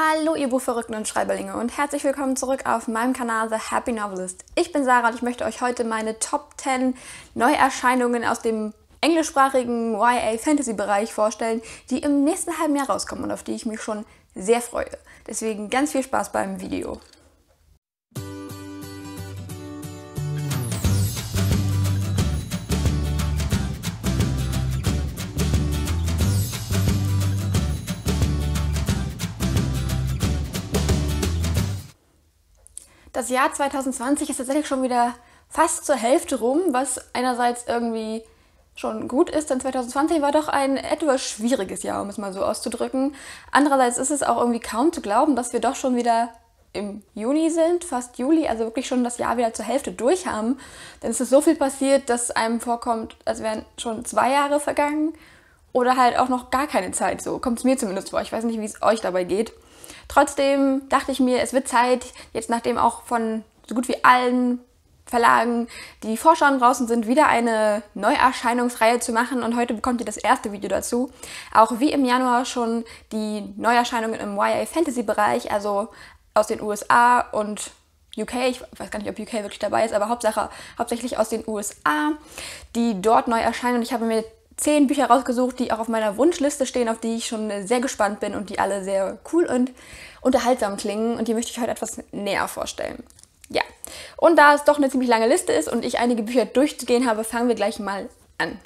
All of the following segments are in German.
Hallo ihr Buchverrückten und Schreiberlinge und herzlich willkommen zurück auf meinem Kanal The Happy Novelist. Ich bin Sarah und ich möchte euch heute meine Top 10 Neuerscheinungen aus dem englischsprachigen YA Fantasy Bereich vorstellen, die im nächsten halben Jahr rauskommen und auf die ich mich schon sehr freue. Deswegen ganz viel Spaß beim Video. Das Jahr 2020 ist tatsächlich schon wieder fast zur Hälfte rum, was einerseits irgendwie schon gut ist, denn 2020 war doch ein etwas schwieriges Jahr, um es mal so auszudrücken. Andererseits ist es auch irgendwie kaum zu glauben, dass wir doch schon wieder im Juni sind, fast Juli, also wirklich schon das Jahr wieder zur Hälfte durch haben. Denn es ist so viel passiert, dass einem vorkommt, als wären schon zwei Jahre vergangen oder halt auch noch gar keine Zeit. So kommt es mir zumindest vor. Ich weiß nicht, wie es euch dabei geht. Trotzdem dachte ich mir, es wird Zeit, jetzt nachdem auch von so gut wie allen Verlagen die Vorschauen draußen sind, wieder eine Neuerscheinungsreihe zu machen und heute bekommt ihr das erste Video dazu. Auch wie im Januar schon die Neuerscheinungen im YA Fantasy Bereich, also aus den USA und UK, ich weiß gar nicht, ob UK wirklich dabei ist, aber Hauptsache, hauptsächlich aus den USA, die dort neu erscheinen. Und ich habe mir zehn Bücher rausgesucht, die auch auf meiner Wunschliste stehen, auf die ich schon sehr gespannt bin und die alle sehr cool und unterhaltsam klingen und die möchte ich heute etwas näher vorstellen. Ja, und da es doch eine ziemlich lange Liste ist und ich einige Bücher durchzugehen habe, fangen wir gleich mal an.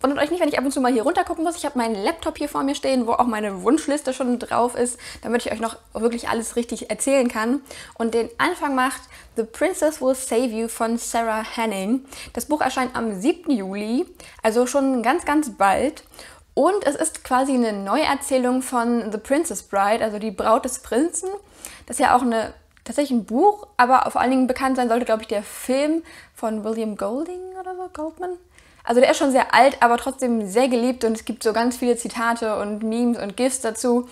Wundert euch nicht, wenn ich ab und zu mal hier runter gucken muss. Ich habe meinen Laptop hier vor mir stehen, wo auch meine Wunschliste schon drauf ist, damit ich euch noch wirklich alles richtig erzählen kann. Und den Anfang macht The Princess Will Save You von Sarah Hanning. Das Buch erscheint am 7. Juli, also schon ganz, ganz bald. Und es ist quasi eine Neuerzählung von The Princess Bride, also die Braut des Prinzen. Das ist ja auch eine, tatsächlich ein Buch, aber vor allen Dingen bekannt sein sollte, glaube ich, der Film von William Golding oder so, Goldman. Also der ist schon sehr alt, aber trotzdem sehr geliebt und es gibt so ganz viele Zitate und Memes und GIFs dazu.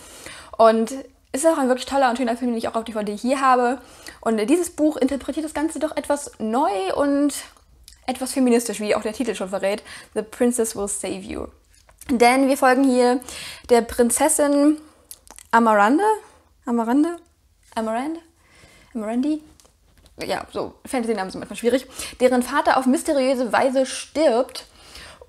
Und ist auch ein wirklich toller und schöner Film, den ich auch auf DVD hier habe. Und dieses Buch interpretiert das Ganze doch etwas neu und etwas feministisch, wie auch der Titel schon verrät. The Princess Will Save You. Denn wir folgen hier der Prinzessin Amarande. Amarande? Amarande? Amarandi? Ja, so Fantasy-Namen sind manchmal schwierig, deren Vater auf mysteriöse Weise stirbt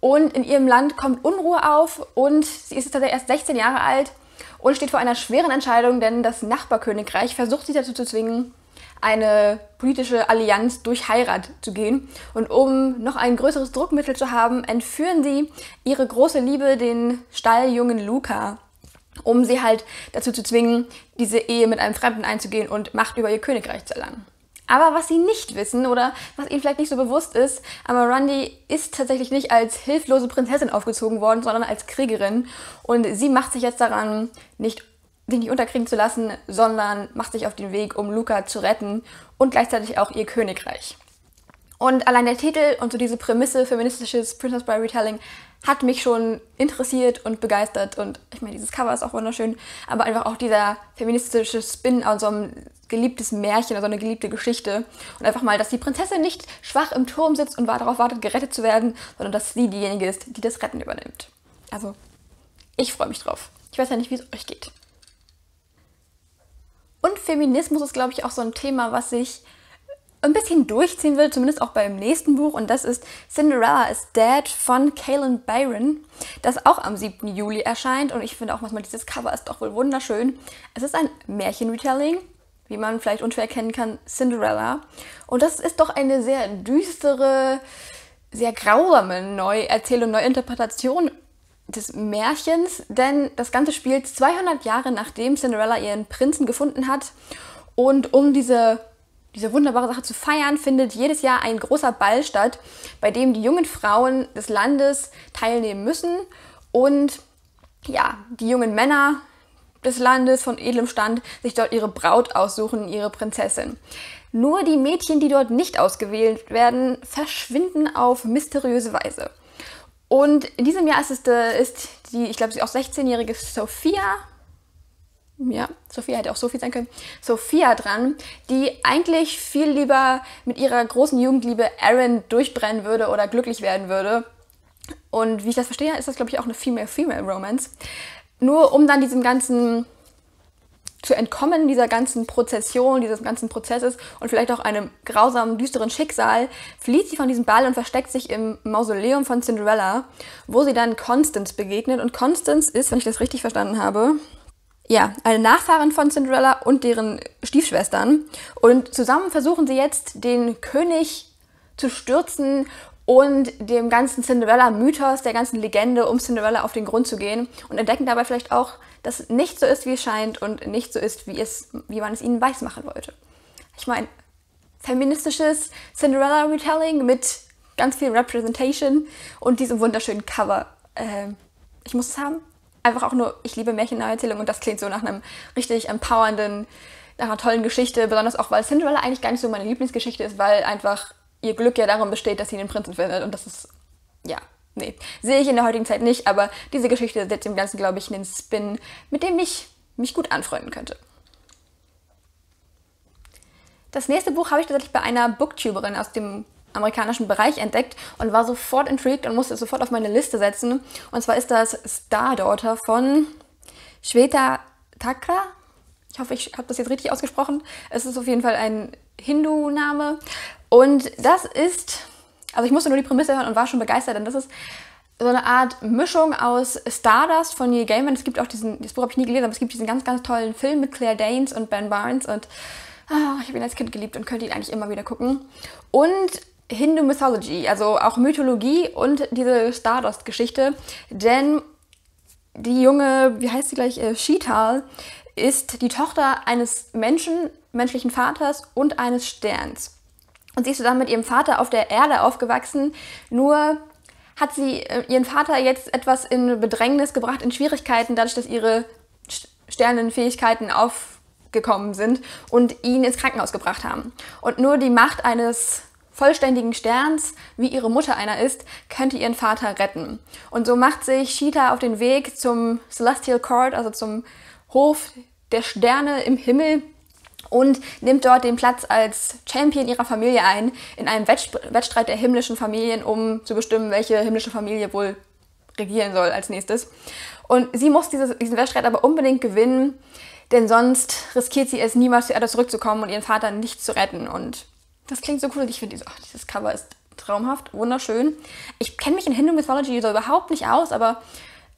und in ihrem Land kommt Unruhe auf und sie ist tatsächlich erst 16 Jahre alt und steht vor einer schweren Entscheidung, denn das Nachbarkönigreich versucht sie dazu zu zwingen, eine politische Allianz durch Heirat zu gehen. Und um noch ein größeres Druckmittel zu haben, entführen sie ihre große Liebe, den Stalljungen Luca, um sie halt dazu zu zwingen, diese Ehe mit einem Fremden einzugehen und Macht über ihr Königreich zu erlangen. Aber was sie nicht wissen oder was ihnen vielleicht nicht so bewusst ist, Amarandi ist tatsächlich nicht als hilflose Prinzessin aufgezogen worden, sondern als Kriegerin. Und sie macht sich jetzt daran, nicht sich nicht unterkriegen zu lassen, sondern macht sich auf den Weg, um Luca zu retten und gleichzeitig auch ihr Königreich. Und allein der Titel und so diese Prämisse feministisches Princess Bride Retelling hat mich schon interessiert und begeistert. Und ich meine, dieses Cover ist auch wunderschön, aber einfach auch dieser feministische Spin an so ein geliebtes Märchen, also eine geliebte Geschichte. Und einfach mal, dass die Prinzessin nicht schwach im Turm sitzt und darauf wartet, gerettet zu werden, sondern dass sie diejenige ist, die das Retten übernimmt. Also, ich freue mich drauf. Ich weiß ja nicht, wie es euch geht. Und Feminismus ist, glaube ich, auch so ein Thema, was sich ein bisschen durchziehen will, zumindest auch beim nächsten Buch. Und das ist Cinderella is Dead von Kaylin Byron, das auch am 7. Juli erscheint. Und ich finde auch manchmal, dieses Cover ist doch wohl wunderschön. Es ist ein Märchenretelling, wie man vielleicht unschwer erkennen kann, Cinderella. Und das ist doch eine sehr düstere, sehr grausame Neuerzählung, Neuinterpretation des Märchens, denn das Ganze spielt 200 Jahre nachdem Cinderella ihren Prinzen gefunden hat. Und um diese diese wunderbare Sache zu feiern, findet jedes Jahr ein großer Ball statt, bei dem die jungen Frauen des Landes teilnehmen müssen und ja, die jungen Männer des Landes von edlem Stand sich dort ihre Braut aussuchen, ihre Prinzessin. Nur die Mädchen, die dort nicht ausgewählt werden, verschwinden auf mysteriöse Weise. Und in diesem Jahr ist, es, äh, ist die, ich glaube, sie auch 16-jährige Sophia ja, Sophia hätte auch Sophie sein können, Sophia dran, die eigentlich viel lieber mit ihrer großen Jugendliebe Aaron durchbrennen würde oder glücklich werden würde. Und wie ich das verstehe, ist das, glaube ich, auch eine Female-Female-Romance. nur um dann diesem ganzen zu entkommen, dieser ganzen Prozession, dieses ganzen Prozesses und vielleicht auch einem grausamen, düsteren Schicksal, flieht sie von diesem Ball und versteckt sich im Mausoleum von Cinderella, wo sie dann Constance begegnet. Und Constance ist, wenn ich das richtig verstanden habe, ja, eine Nachfahrin von Cinderella und deren Stiefschwestern. Und zusammen versuchen sie jetzt, den König zu stürzen und dem ganzen Cinderella-Mythos, der ganzen Legende um Cinderella auf den Grund zu gehen und entdecken dabei vielleicht auch, dass es nicht so ist, wie es scheint und nicht so ist, wie, es, wie man es ihnen weismachen wollte. Ich meine, feministisches Cinderella-Retelling mit ganz viel Representation und diesem wunderschönen Cover. Äh, ich muss es haben. Einfach auch nur, ich liebe Märchennacherzählung und das klingt so nach einem richtig empowernden, nach einer tollen Geschichte, besonders auch, weil Cinderella eigentlich gar nicht so meine Lieblingsgeschichte ist, weil einfach ihr Glück ja darum besteht, dass sie den Prinzen findet. Und das ist, ja, nee, sehe ich in der heutigen Zeit nicht. Aber diese Geschichte setzt dem Ganzen, glaube ich, einen Spin, mit dem ich mich gut anfreunden könnte. Das nächste Buch habe ich tatsächlich bei einer Booktuberin aus dem amerikanischen Bereich entdeckt und war sofort intrigued und musste es sofort auf meine Liste setzen. Und zwar ist das Star Daughter von Shweta Thakra. Ich hoffe, ich habe das jetzt richtig ausgesprochen. Es ist auf jeden Fall ein Hindu-Name. Und das ist, also ich musste nur die Prämisse hören und war schon begeistert, denn das ist so eine Art Mischung aus Stardust von Neil Gaiman. Es gibt auch diesen, das Buch habe ich nie gelesen, aber es gibt diesen ganz, ganz tollen Film mit Claire Danes und Ben Barnes und oh, ich habe ihn als Kind geliebt und könnte ihn eigentlich immer wieder gucken. Und Hindu Mythology, also auch Mythologie und diese Stardust-Geschichte, denn die junge, wie heißt sie gleich, äh, Sheetal, ist die Tochter eines Menschen, menschlichen Vaters und eines Sterns. Und sie ist zusammen mit ihrem Vater auf der Erde aufgewachsen. Nur hat sie äh, ihren Vater jetzt etwas in Bedrängnis gebracht, in Schwierigkeiten, dadurch, dass ihre Sternenfähigkeiten aufgekommen sind und ihn ins Krankenhaus gebracht haben. Und nur die Macht eines vollständigen Sterns, wie ihre Mutter einer ist, könnte ihren Vater retten. Und so macht sich Sheeta auf den Weg zum Celestial Court, also zum Hof der Sterne im Himmel, und nimmt dort den Platz als Champion ihrer Familie ein, in einem Wettstreit der himmlischen Familien, um zu bestimmen, welche himmlische Familie wohl regieren soll als nächstes. Und sie muss dieses, diesen Wettstreit aber unbedingt gewinnen, denn sonst riskiert sie es niemals zur Erde zurückzukommen und ihren Vater nicht zu retten. Und das klingt so cool. Ich finde, dieses, dieses Cover ist traumhaft, wunderschön. Ich kenne mich in Hindu Mythology so überhaupt nicht aus, aber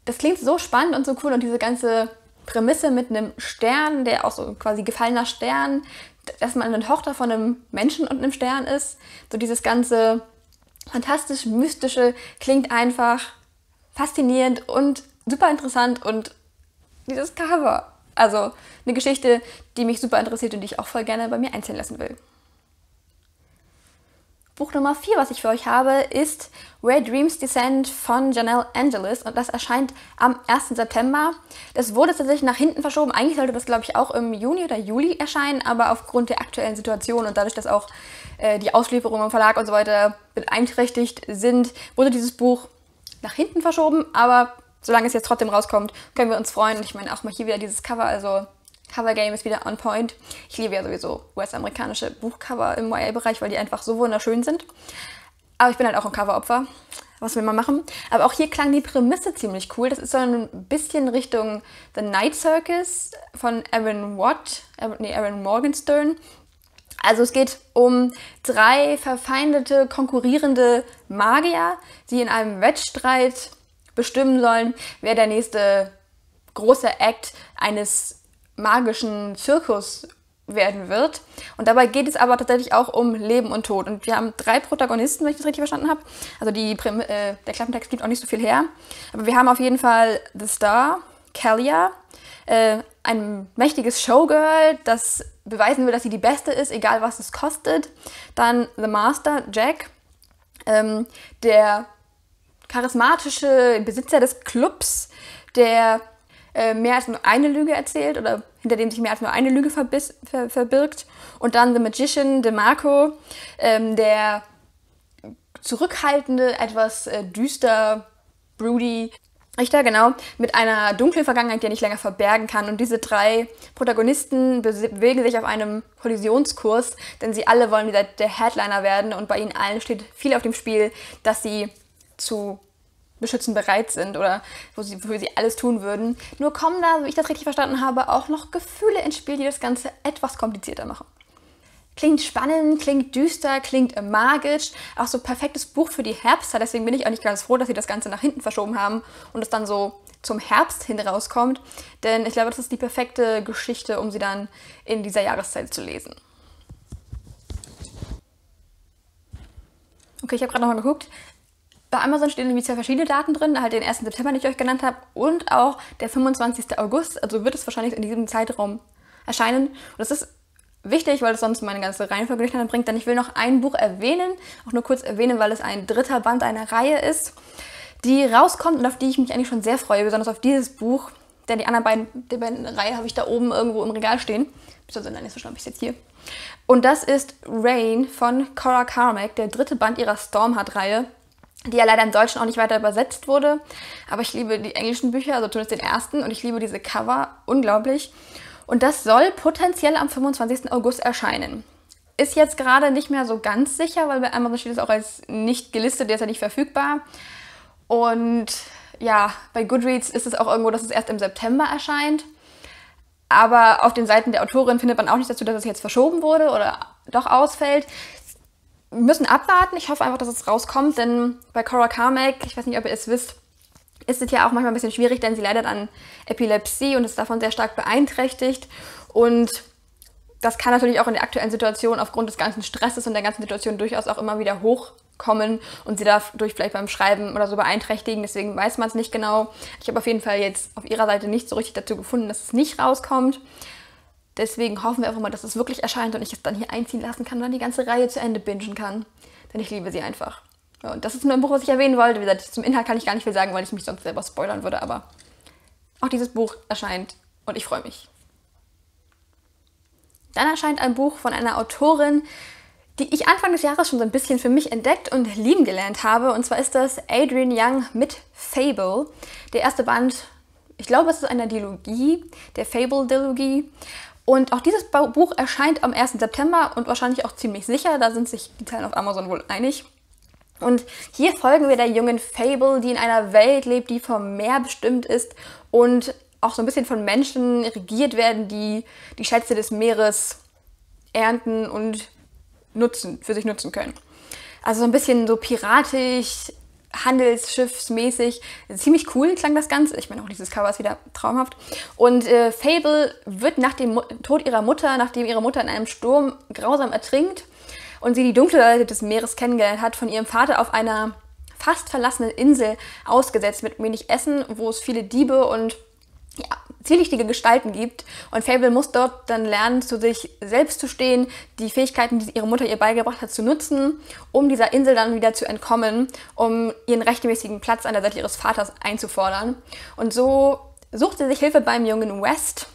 das klingt so spannend und so cool und diese ganze Prämisse mit einem Stern, der auch so quasi gefallener Stern, dass man eine Tochter von einem Menschen und einem Stern ist. So dieses ganze fantastisch mystische klingt einfach faszinierend und super interessant und dieses Cover. Also eine Geschichte, die mich super interessiert und die ich auch voll gerne bei mir einzeln lassen will. Buch Nummer 4, was ich für euch habe, ist Where Dreams Descend von Janelle Angelis und das erscheint am 1. September. Das wurde tatsächlich nach hinten verschoben. Eigentlich sollte das, glaube ich, auch im Juni oder Juli erscheinen, aber aufgrund der aktuellen Situation und dadurch, dass auch äh, die Auslieferungen im Verlag und so weiter beeinträchtigt sind, wurde dieses Buch nach hinten verschoben, aber solange es jetzt trotzdem rauskommt, können wir uns freuen. Ich meine auch mal hier wieder dieses Cover, also Cover Game ist wieder on point. Ich liebe ja sowieso US-amerikanische Buchcover im YA-Bereich, weil die einfach so wunderschön sind. Aber ich bin halt auch ein Coveropfer. Was will man machen? Aber auch hier klang die Prämisse ziemlich cool. Das ist so ein bisschen Richtung The Night Circus von Aaron Watt, nee, Aaron Morgenstern. Also es geht um drei verfeindete, konkurrierende Magier, die in einem Wettstreit bestimmen sollen, wer der nächste große Act eines magischen Zirkus werden wird. Und dabei geht es aber tatsächlich auch um Leben und Tod. Und wir haben drei Protagonisten, wenn ich das richtig verstanden habe. Also die, äh, der Klappentext gibt auch nicht so viel her. Aber wir haben auf jeden Fall The Star, Kalia, äh, ein mächtiges Showgirl, das beweisen will, dass sie die Beste ist, egal was es kostet. Dann The Master, Jack, ähm, der charismatische Besitzer des Clubs, der äh, mehr als nur eine Lüge erzählt oder hinter dem sich mehr als nur eine Lüge verbiss, ver, verbirgt. Und dann The Magician DeMarco, ähm, der zurückhaltende, etwas äh, düster, broody Richter, genau, mit einer dunklen Vergangenheit, die er nicht länger verbergen kann. Und diese drei Protagonisten bewegen sich auf einem Kollisionskurs, denn sie alle wollen wieder der Headliner werden und bei ihnen allen steht viel auf dem Spiel, dass sie zu beschützen bereit sind oder wo sie, wofür sie alles tun würden. Nur kommen da, wie ich das richtig verstanden habe, auch noch Gefühle ins Spiel, die das Ganze etwas komplizierter machen. Klingt spannend, klingt düster, klingt magisch. Auch so perfektes Buch für die Herbstzeit. Deswegen bin ich auch nicht ganz froh, dass sie das Ganze nach hinten verschoben haben und es dann so zum Herbst hin rauskommt. Denn ich glaube, das ist die perfekte Geschichte, um sie dann in dieser Jahreszeit zu lesen. Okay, ich habe gerade nochmal geguckt. Bei Amazon stehen nämlich zwei verschiedene Daten drin, halt den 1. September, den ich euch genannt habe, und auch der 25. August. Also wird es wahrscheinlich in diesem Zeitraum erscheinen. Und das ist wichtig, weil es sonst meine ganze Reihenfolge durcheinander bringt. Denn ich will noch ein Buch erwähnen, auch nur kurz erwähnen, weil es ein dritter Band einer Reihe ist, die rauskommt und auf die ich mich eigentlich schon sehr freue, besonders auf dieses Buch. Denn die anderen beiden, die beiden Reihe habe ich da oben irgendwo im Regal stehen. Beziehungsweise nein, ist so schlimm, ich jetzt hier. Und das ist Rain von Cora Carmack, der dritte Band ihrer Stormheart-Reihe die ja leider im Deutschen auch nicht weiter übersetzt wurde. Aber ich liebe die englischen Bücher, also zumindest den ersten, und ich liebe diese Cover unglaublich. Und das soll potenziell am 25. August erscheinen. Ist jetzt gerade nicht mehr so ganz sicher, weil bei Amazon steht es auch als nicht gelistet, der ist ja nicht verfügbar. Und ja, bei Goodreads ist es auch irgendwo, dass es erst im September erscheint. Aber auf den Seiten der Autorin findet man auch nicht dazu, dass es jetzt verschoben wurde oder doch ausfällt müssen abwarten. Ich hoffe einfach, dass es rauskommt, denn bei Cora Carmack, ich weiß nicht, ob ihr es wisst, ist es ja auch manchmal ein bisschen schwierig, denn sie leidet an Epilepsie und ist davon sehr stark beeinträchtigt. Und das kann natürlich auch in der aktuellen Situation aufgrund des ganzen Stresses und der ganzen Situation durchaus auch immer wieder hochkommen und sie dadurch vielleicht beim Schreiben oder so beeinträchtigen. Deswegen weiß man es nicht genau. Ich habe auf jeden Fall jetzt auf ihrer Seite nicht so richtig dazu gefunden, dass es nicht rauskommt. Deswegen hoffen wir einfach mal, dass es wirklich erscheint und ich es dann hier einziehen lassen kann und dann die ganze Reihe zu Ende bingen kann. Denn ich liebe sie einfach. Ja, und das ist nur ein Buch, was ich erwähnen wollte. Wie gesagt, zum Inhalt kann ich gar nicht viel sagen, weil ich mich sonst selber spoilern würde, aber auch dieses Buch erscheint und ich freue mich. Dann erscheint ein Buch von einer Autorin, die ich Anfang des Jahres schon so ein bisschen für mich entdeckt und lieben gelernt habe. Und zwar ist das Adrian Young mit Fable. Der erste Band, ich glaube, es ist eine Dilogie, der Fable-Dilogie. Und auch dieses Buch erscheint am 1. September und wahrscheinlich auch ziemlich sicher. Da sind sich die Teilen auf Amazon wohl einig. Und hier folgen wir der jungen Fable, die in einer Welt lebt, die vom Meer bestimmt ist und auch so ein bisschen von Menschen regiert werden, die die Schätze des Meeres ernten und nutzen, für sich nutzen können. Also so ein bisschen so piratisch, handelsschiffsmäßig. Ziemlich cool klang das Ganze. Ich meine, auch dieses Cover ist wieder traumhaft. Und äh, Fable wird nach dem Mo Tod ihrer Mutter, nachdem ihre Mutter in einem Sturm grausam ertrinkt und sie die dunkle Seite des Meeres kennengelernt hat, von ihrem Vater auf einer fast verlassenen Insel ausgesetzt mit wenig Essen, wo es viele Diebe und ja, zwielichtige Gestalten gibt. Und Fable muss dort dann lernen, zu sich selbst zu stehen, die Fähigkeiten, die ihre Mutter ihr beigebracht hat, zu nutzen, um dieser Insel dann wieder zu entkommen, um ihren rechtmäßigen Platz an der Seite ihres Vaters einzufordern. Und so sucht sie sich Hilfe beim jungen West,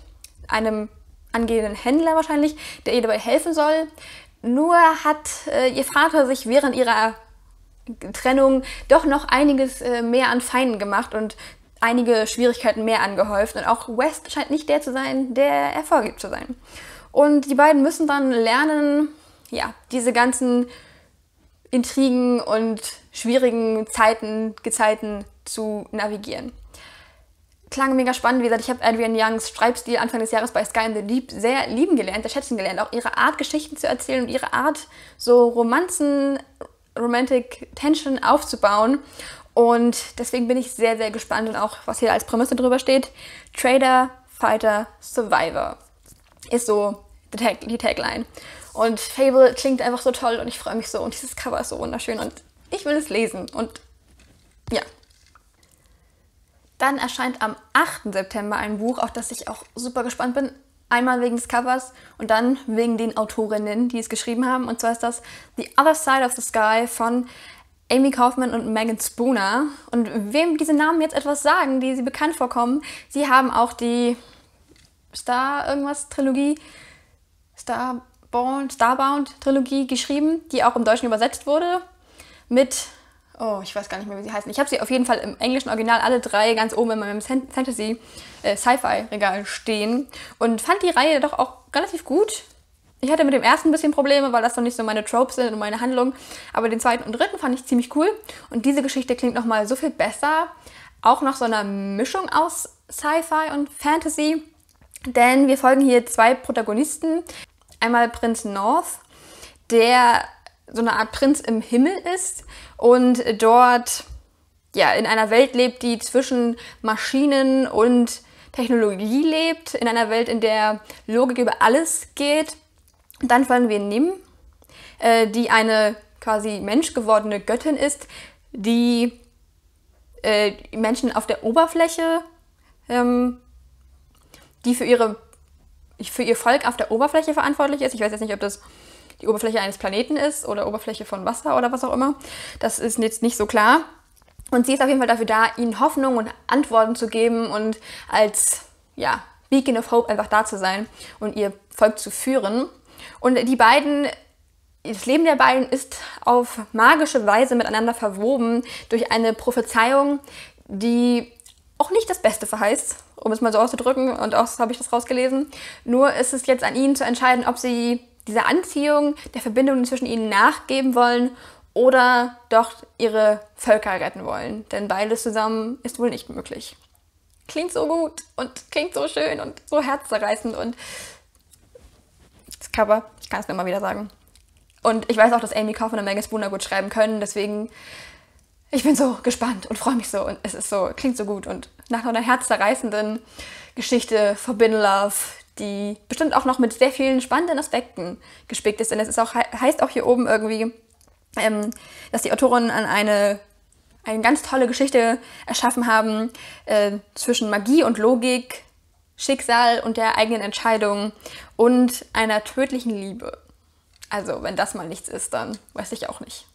einem angehenden Händler wahrscheinlich, der ihr dabei helfen soll. Nur hat äh, ihr Vater sich während ihrer Trennung doch noch einiges äh, mehr an Feinden gemacht und einige Schwierigkeiten mehr angehäuft. Und auch West scheint nicht der zu sein, der er vorgibt zu sein. Und die beiden müssen dann lernen, ja, diese ganzen Intrigen und schwierigen Zeiten, Gezeiten zu navigieren. Klang mega spannend. Wie gesagt, ich habe Adrian Youngs Schreibstil Anfang des Jahres bei Sky in the Deep sehr lieben gelernt, sehr schätzen gelernt. Auch ihre Art, Geschichten zu erzählen und ihre Art, so Romanzen, Romantic Tension aufzubauen. Und deswegen bin ich sehr, sehr gespannt und auch, was hier als Prämisse drüber steht. Trader, Fighter, Survivor ist so die, Tag die Tagline. Und Fable klingt einfach so toll und ich freue mich so. Und dieses Cover ist so wunderschön und ich will es lesen. Und ja. Dann erscheint am 8. September ein Buch, auf das ich auch super gespannt bin. Einmal wegen des Covers und dann wegen den Autorinnen, die es geschrieben haben. Und zwar ist das The Other Side of the Sky von Amy Kaufman und Megan Spooner. Und wem diese Namen jetzt etwas sagen, die sie bekannt vorkommen, sie haben auch die Star irgendwas Trilogie, Starbound, Starbound Trilogie geschrieben, die auch im Deutschen übersetzt wurde mit Oh, ich weiß gar nicht mehr, wie sie heißen. Ich habe sie auf jeden Fall im englischen Original alle drei ganz oben in meinem Fantasy äh, stehen und fand die Reihe doch auch relativ gut Ich hatte mit dem ersten ein bisschen Probleme, weil das noch nicht so meine Tropes sind und meine Handlung. Aber den zweiten und dritten fand ich ziemlich cool. Und diese Geschichte klingt nochmal so viel besser. Auch nach so einer Mischung aus Sci-Fi und Fantasy. Denn wir folgen hier zwei Protagonisten. Einmal Prinz North, der so eine Art Prinz im Himmel ist und dort ja, in einer Welt lebt, die zwischen Maschinen und Technologie lebt, in einer Welt, in der Logik über alles geht. Und dann folgen wir Nim, äh, die eine quasi menschgewordene Göttin ist, die äh, Menschen auf der Oberfläche, ähm, die für, ihre, für ihr Volk auf der Oberfläche verantwortlich ist. Ich weiß jetzt nicht, ob das die Oberfläche eines Planeten ist oder Oberfläche von Wasser oder was auch immer. Das ist jetzt nicht so klar. Und sie ist auf jeden Fall dafür da, ihnen Hoffnung und Antworten zu geben und als ja, Beacon of Hope einfach da zu sein und ihr Volk zu führen. Und die beiden, das Leben der beiden ist auf magische Weise miteinander verwoben durch eine Prophezeiung, die auch nicht das Beste verheißt, um es mal so auszudrücken. Und auch so habe ich das rausgelesen. Nur ist es jetzt an ihnen zu entscheiden, ob sie dieser Anziehung, der Verbindung zwischen ihnen nachgeben wollen oder doch ihre Völker retten wollen. Denn beides zusammen ist wohl nicht möglich. Klingt so gut und klingt so schön und so herzzerreißend und das Cover, ich kann es nur mal wieder sagen. Und ich weiß auch, dass Amy Kaufman und Megan Spooner gut schreiben können, deswegen ich bin so gespannt und freue mich so. Und es ist so, klingt so gut. Und nach einer herzzerreißenden Geschichte Forbidden Love, die bestimmt auch noch mit sehr vielen spannenden Aspekten gespickt ist, denn es ist auch, heißt auch hier oben irgendwie, ähm, dass die Autoren an eine, eine ganz tolle Geschichte erschaffen haben äh, zwischen Magie und Logik, Schicksal und der eigenen Entscheidung und einer tödlichen Liebe. Also, wenn das mal nichts ist, dann weiß ich auch nicht.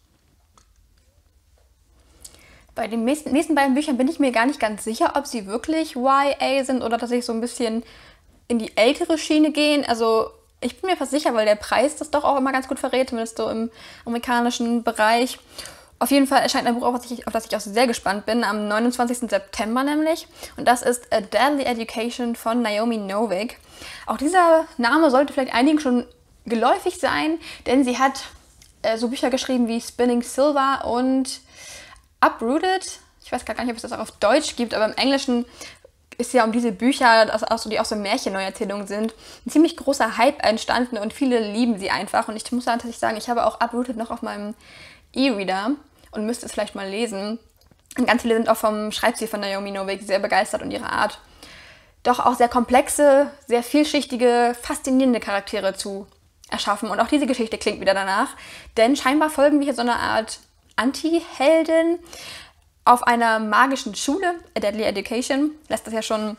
Bei den nächsten, beiden Büchern bin ich mir gar nicht ganz sicher, ob sie wirklich YA sind oder dass ich so ein bisschen in die ältere Schiene gehen. Also ich bin mir fast sicher, weil der Preis das doch auch immer ganz gut verrät, zumindest so im amerikanischen Bereich. Auf jeden Fall erscheint ein Buch, auf das, ich, auf das ich auch sehr gespannt bin, am 29. September nämlich. Und das ist A Deadly Education von Naomi Novik. Auch dieser Name sollte vielleicht einigen schon geläufig sein, denn sie hat äh, so Bücher geschrieben wie Spinning Silver und Uprooted. Ich weiß gar nicht, ob es das auch auf Deutsch gibt, aber im Englischen ist ja um diese Bücher, die auch so Märchenneuerzählungen sind, ein ziemlich großer Hype entstanden und viele lieben sie einfach. Und ich muss tatsächlich sagen, ich habe auch Uprooted noch auf meinem E-Reader und müsste es vielleicht mal lesen. Und ganz viele sind auch vom Schreibstil von Naomi Novik sehr begeistert und ihre Art, doch auch sehr komplexe, sehr vielschichtige, faszinierende Charaktere zu erschaffen. Und auch diese Geschichte klingt wieder danach, denn scheinbar folgen wir hier so einer Art Anti-Heldin, auf einer magischen Schule, A Deadly Education, lässt das ja schon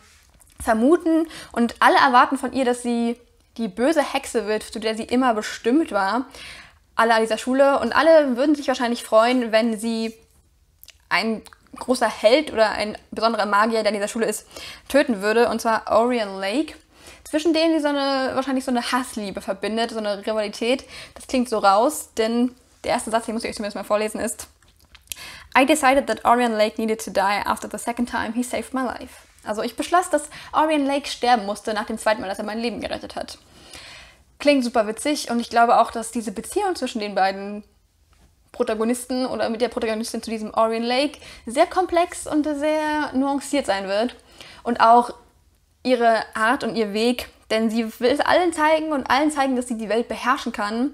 vermuten. Und alle erwarten von ihr, dass sie die böse Hexe wird, zu der sie immer bestimmt war. Alle an dieser Schule. Und alle würden sich wahrscheinlich freuen, wenn sie ein großer Held oder ein besonderer Magier, der in dieser Schule ist, töten würde. Und zwar Orion Lake. Zwischen denen sie so eine, wahrscheinlich so eine Hassliebe verbindet, so eine Rivalität. Das klingt so raus, denn der erste Satz, den muss ich euch zumindest mal vorlesen, ist I decided that Orion Lake needed to die after the second time he saved my life. Also ich beschloss, dass Orion Lake sterben musste nach dem zweiten Mal, dass er mein Leben gerettet hat. Klingt super witzig und ich glaube auch, dass diese Beziehung zwischen den beiden Protagonisten oder mit der Protagonistin zu diesem Orion Lake sehr komplex und sehr nuanciert sein wird. Und auch ihre Art und ihr Weg, denn sie will es allen zeigen und allen zeigen, dass sie die Welt beherrschen kann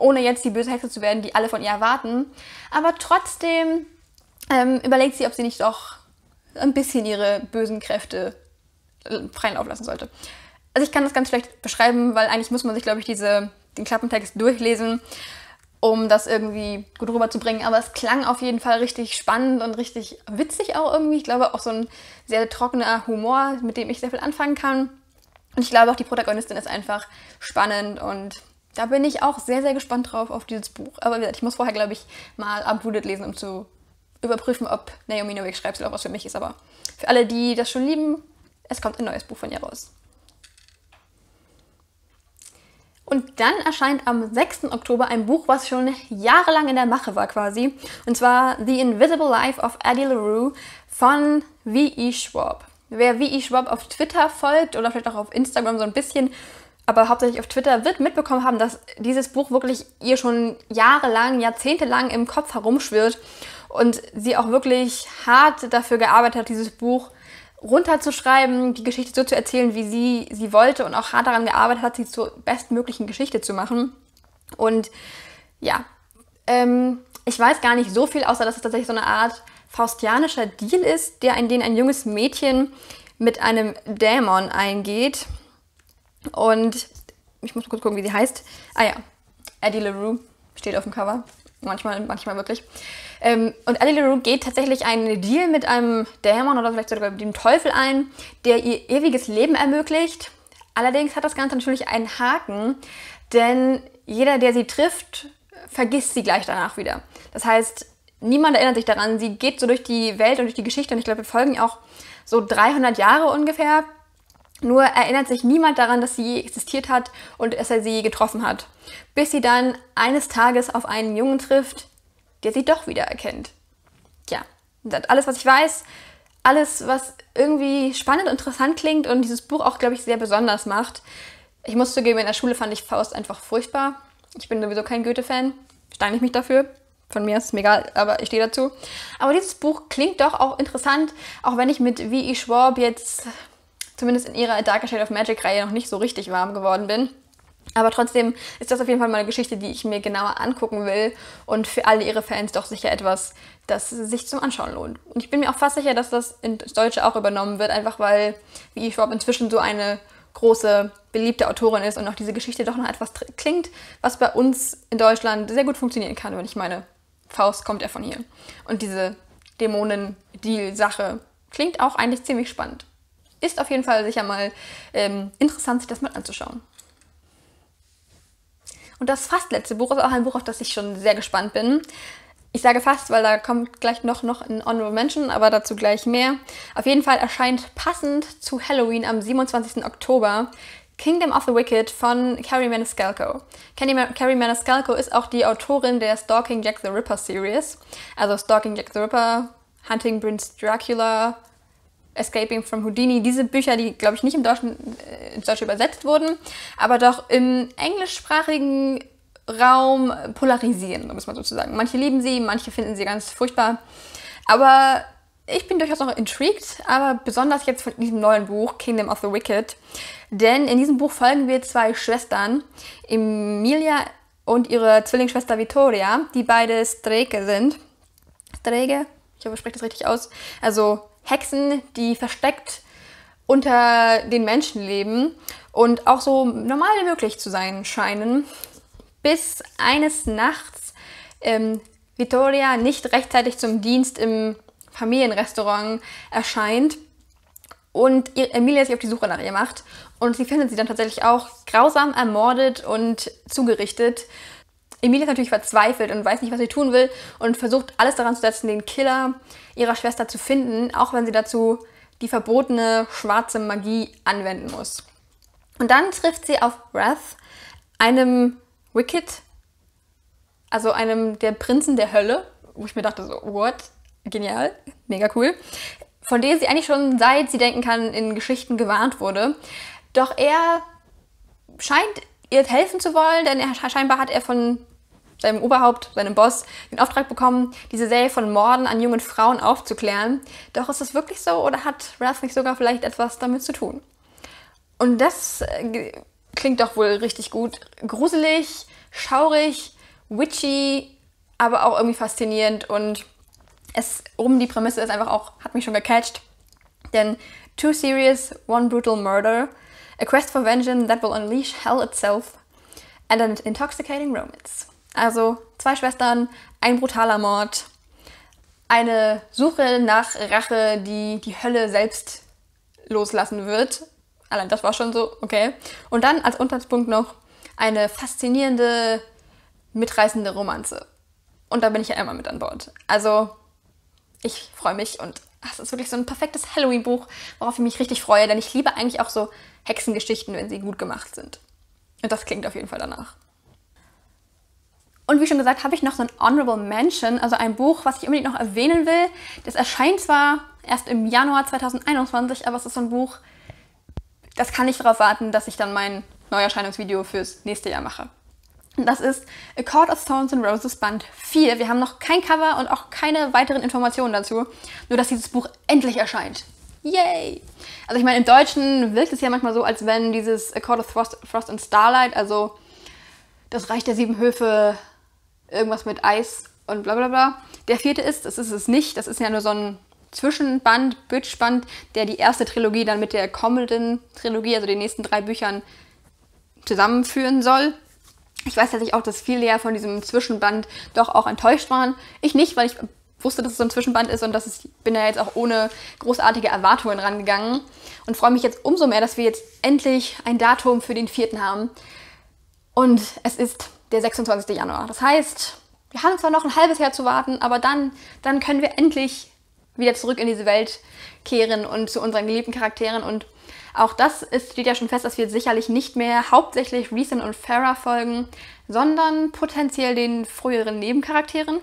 ohne jetzt die böse Hexe zu werden, die alle von ihr erwarten. Aber trotzdem ähm, überlegt sie, ob sie nicht doch ein bisschen ihre bösen Kräfte äh, freien Lauf lassen sollte. Also ich kann das ganz schlecht beschreiben, weil eigentlich muss man sich, glaube ich, diese, den Klappentext durchlesen, um das irgendwie gut rüberzubringen. Aber es klang auf jeden Fall richtig spannend und richtig witzig auch irgendwie. Ich glaube auch so ein sehr trockener Humor, mit dem ich sehr viel anfangen kann. Und ich glaube auch die Protagonistin ist einfach spannend und da bin ich auch sehr, sehr gespannt drauf auf dieses Buch. Aber wie gesagt, ich muss vorher, glaube ich, mal Unbooted lesen, um zu überprüfen, ob Naomi Novik Schreibstil auch was für mich ist. Aber für alle, die das schon lieben, es kommt ein neues Buch von ihr raus. Und dann erscheint am 6. Oktober ein Buch, was schon jahrelang in der Mache war quasi. Und zwar The Invisible Life of Addie LaRue von V.E. Schwab. Wer V.E. Schwab auf Twitter folgt oder vielleicht auch auf Instagram so ein bisschen, aber hauptsächlich auf Twitter, wird mitbekommen haben, dass dieses Buch wirklich ihr schon jahrelang, jahrzehntelang im Kopf herumschwirrt und sie auch wirklich hart dafür gearbeitet hat, dieses Buch runterzuschreiben, die Geschichte so zu erzählen, wie sie sie wollte und auch hart daran gearbeitet hat, sie zur bestmöglichen Geschichte zu machen. Und ja, ähm, ich weiß gar nicht so viel, außer dass es tatsächlich so eine Art faustianischer Deal ist, der in den ein junges Mädchen mit einem Dämon eingeht. Und ich muss kurz gucken, wie sie heißt. Ah ja, Eddie LaRue steht auf dem Cover. Manchmal, manchmal wirklich. Ähm, und Eddie LaRue geht tatsächlich einen Deal mit einem Dämon oder vielleicht sogar mit dem Teufel ein, der ihr ewiges Leben ermöglicht. Allerdings hat das Ganze natürlich einen Haken, denn jeder, der sie trifft, vergisst sie gleich danach wieder. Das heißt, niemand erinnert sich daran. Sie geht so durch die Welt und durch die Geschichte und ich glaube, wir folgen auch so 300 Jahre ungefähr. Nur erinnert sich niemand daran, dass sie je existiert hat und dass er sie je getroffen hat. Bis sie dann eines Tages auf einen Jungen trifft, der sie doch wieder erkennt. Ja, alles, was ich weiß, alles, was irgendwie spannend und interessant klingt und dieses Buch auch, glaube ich, sehr besonders macht. Ich muss zugeben, in der Schule fand ich Faust einfach furchtbar. Ich bin sowieso kein Goethe-Fan. Steine ich mich dafür. Von mir ist es mir egal, aber ich stehe dazu. Aber dieses Buch klingt doch auch interessant, auch wenn ich mit V.E. Schwab jetzt zumindest in ihrer Darker Shade of Magic Reihe noch nicht so richtig warm geworden bin. Aber trotzdem ist das auf jeden Fall mal eine Geschichte, die ich mir genauer angucken will und für alle ihre Fans doch sicher etwas, das sich zum Anschauen lohnt. Und ich bin mir auch fast sicher, dass das ins Deutsche auch übernommen wird, einfach weil V.E. Schwab inzwischen so eine große, beliebte Autorin ist und auch diese Geschichte doch noch etwas klingt, was bei uns in Deutschland sehr gut funktionieren kann, wenn ich meine, Faust kommt ja von hier. Und diese Dämonen-Deal-Sache klingt auch eigentlich ziemlich spannend. Ist auf jeden Fall sicher mal ähm, interessant, sich das mal anzuschauen. Und das fast letzte Buch ist auch ein Buch, auf das ich schon sehr gespannt bin. Ich sage fast, weil da kommt gleich noch, noch ein Honorable Mention, aber dazu gleich mehr. Auf jeden Fall erscheint passend zu Halloween am 27. Oktober Kingdom of the Wicked von Carrie Maniscalco. Carrie Maniscalco ist auch die Autorin der Stalking Jack the Ripper Series. Also Stalking Jack the Ripper, Hunting Prince Dracula, Escaping from Houdini. Diese Bücher, die, glaube ich, nicht im Deutschen, äh, ins Deutsche übersetzt wurden, aber doch im englischsprachigen Raum polarisieren, muss man sozusagen. Manche lieben sie, manche finden sie ganz furchtbar. Aber ich bin durchaus noch intrigued, aber besonders jetzt von diesem neuen Buch, Kingdom of the Wicked. Denn in diesem Buch folgen wir zwei Schwestern, Emilia und ihre Zwillingsschwester Vittoria, die beide Streke sind. Streke, ich hoffe, ich spreche das richtig aus. Also Hexen, die versteckt unter den Menschen leben und auch so normal wie möglich zu sein scheinen bis eines Nachts ähm, Vittoria nicht rechtzeitig zum Dienst im Familienrestaurant erscheint und Emilia sich auf die Suche nach ihr macht. Und sie findet sie dann tatsächlich auch grausam ermordet und zugerichtet. Emilia ist natürlich verzweifelt und weiß nicht, was sie tun will und versucht alles daran zu setzen, den Killer ihrer Schwester zu finden, auch wenn sie dazu die verbotene schwarze Magie anwenden muss. Und dann trifft sie auf Wrath, einem Wicked, also einem der Prinzen der Hölle, wo ich mir dachte so, what? Genial, mega cool. Von dem sie eigentlich schon seit sie denken kann in Geschichten gewarnt wurde. Doch er scheint ihr helfen zu wollen, denn er, scheinbar hat er von seinem Oberhaupt, seinem Boss, den Auftrag bekommen, diese Serie von Morden an jungen Frauen aufzuklären. Doch ist es wirklich so oder hat Wrath nicht sogar vielleicht etwas damit zu tun? Und das äh, klingt doch wohl richtig gut. Gruselig, schaurig, witchy, aber auch irgendwie faszinierend und es um die Prämisse ist einfach auch, hat mich schon gecatcht. Denn Too Serious, One Brutal Murder, A Quest for Vengeance that will unleash hell itself and an intoxicating romance. Also zwei Schwestern, ein brutaler Mord, eine Suche nach Rache, die die Hölle selbst loslassen wird Allein das war schon so, okay. Und dann als Unterpunkt noch eine faszinierende, mitreißende Romanze. Und da bin ich ja immer mit an Bord. Also, ich freue mich und es ist wirklich so ein perfektes Halloween-Buch, worauf ich mich richtig freue, denn ich liebe eigentlich auch so Hexengeschichten, wenn sie gut gemacht sind. Und das klingt auf jeden Fall danach. Und wie schon gesagt, habe ich noch so ein Honorable Mention, also ein Buch, was ich unbedingt noch erwähnen will. Das erscheint zwar erst im Januar 2021, aber es ist so ein Buch, das kann nicht darauf warten, dass ich dann mein Neuerscheinungsvideo fürs nächste Jahr mache. Und das ist A Court of Thorns and Roses Band 4. Wir haben noch kein Cover und auch keine weiteren Informationen dazu, nur dass dieses Buch endlich erscheint. Yay! Also ich meine, im Deutschen wirkt es ja manchmal so, als wenn dieses A Court of Frost, Frost and Starlight, also das Reich der Sieben Höfe, irgendwas mit Eis und bla bla bla, der vierte ist. Das ist es nicht. Das ist ja nur so ein Zwischenband, Bridgeband, der die erste Trilogie dann mit der kommenden Trilogie, also den nächsten drei Büchern, zusammenführen soll. Ich weiß tatsächlich auch, dass viele ja von diesem Zwischenband doch auch enttäuscht waren. Ich nicht, weil ich wusste, dass es so ein Zwischenband ist und dass ich bin da jetzt auch ohne großartige Erwartungen rangegangen und freue mich jetzt umso mehr, dass wir jetzt endlich ein Datum für den vierten haben. Und es ist der 26. Januar. Das heißt, wir haben zwar noch ein halbes Jahr zu warten, aber dann, dann können wir endlich wieder zurück in diese Welt kehren und zu unseren geliebten Charakteren. Und auch das ist, steht ja schon fest, dass wir sicherlich nicht mehr hauptsächlich Reason und Farah folgen, sondern potenziell den früheren Nebencharakteren.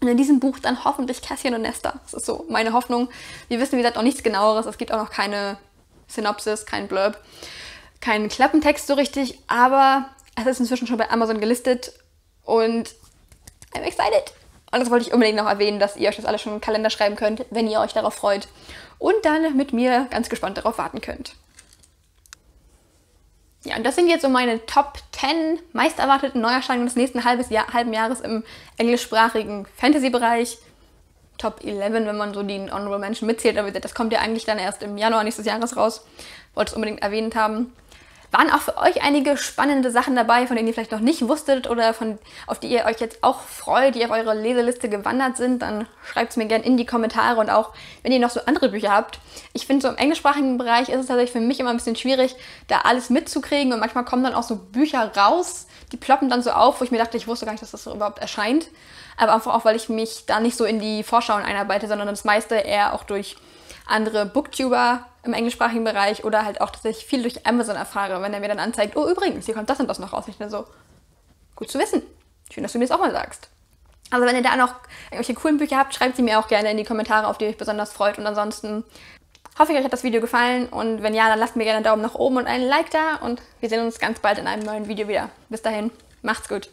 Und in diesem Buch dann hoffentlich Cassian und Nesta. Das ist so meine Hoffnung. Wir wissen, wie gesagt, noch nichts genaueres. Es gibt auch noch keine Synopsis, kein Blurb, keinen Klappentext so richtig. Aber es ist inzwischen schon bei Amazon gelistet und I'm excited. Und das wollte ich unbedingt noch erwähnen, dass ihr euch das alles schon im Kalender schreiben könnt, wenn ihr euch darauf freut. Und dann mit mir ganz gespannt darauf warten könnt. Ja, und das sind jetzt so meine Top 10 meist erwarteten Neuerscheinungen des nächsten Jahr, halben Jahres im englischsprachigen Fantasy-Bereich. Top 11, wenn man so die Honorable Mention mitzählt, aber das kommt ja eigentlich dann erst im Januar nächstes Jahres raus. Wollte es unbedingt erwähnt haben. Waren auch für euch einige spannende Sachen dabei, von denen ihr vielleicht noch nicht wusstet oder von, auf die ihr euch jetzt auch freut, die auf eure Leseliste gewandert sind, dann schreibt es mir gerne in die Kommentare und auch, wenn ihr noch so andere Bücher habt. Ich finde, so im englischsprachigen Bereich ist es tatsächlich für mich immer ein bisschen schwierig, da alles mitzukriegen und manchmal kommen dann auch so Bücher raus, die ploppen dann so auf, wo ich mir dachte, ich wusste gar nicht, dass das so überhaupt erscheint. Aber einfach auch, weil ich mich da nicht so in die Vorschauen einarbeite, sondern das meiste eher auch durch andere Booktuber im englischsprachigen Bereich oder halt auch, dass ich viel durch Amazon erfahre, wenn er mir dann anzeigt, oh übrigens, hier kommt das und das noch raus. Ich bin so, gut zu wissen. Schön, dass du mir das auch mal sagst. Also wenn ihr da noch irgendwelche coolen Bücher habt, schreibt sie mir auch gerne in die Kommentare, auf die ihr euch besonders freut. Und ansonsten hoffe ich, euch hat das Video gefallen. Und wenn ja, dann lasst mir gerne einen Daumen nach oben und einen Like da. Und wir sehen uns ganz bald in einem neuen Video wieder. Bis dahin, macht's gut.